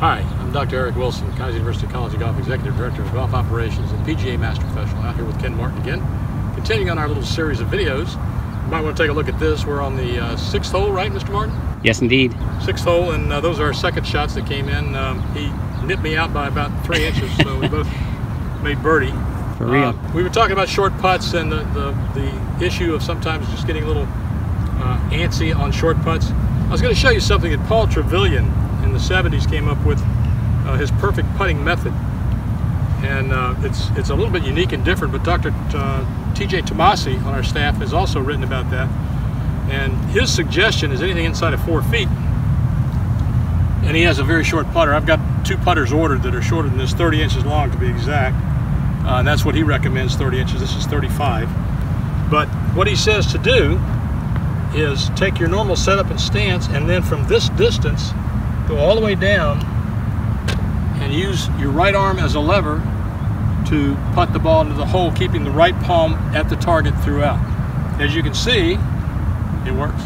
Hi, I'm Dr. Eric Wilson, Keiser University College of Golf Executive Director of Golf Operations and PGA Master Professional, out here with Ken Martin again. Continuing on our little series of videos, you might want to take a look at this. We're on the uh, sixth hole, right, Mr. Martin? Yes, indeed. Sixth hole, and uh, those are our second shots that came in. Um, he nipped me out by about three inches, so we both made birdie. For real. Uh, we were talking about short putts and the, the, the issue of sometimes just getting a little uh, antsy on short putts. I was going to show you something that Paul the 70s came up with uh, his perfect putting method. And uh, it's, it's a little bit unique and different, but Dr. Uh, TJ Tomasi on our staff has also written about that. And his suggestion is anything inside of four feet. And he has a very short putter. I've got two putters ordered that are shorter than this, 30 inches long to be exact. Uh, and that's what he recommends, 30 inches. This is 35. But what he says to do is take your normal setup and stance, and then from this distance, go all the way down and use your right arm as a lever to putt the ball into the hole, keeping the right palm at the target throughout. As you can see, it works.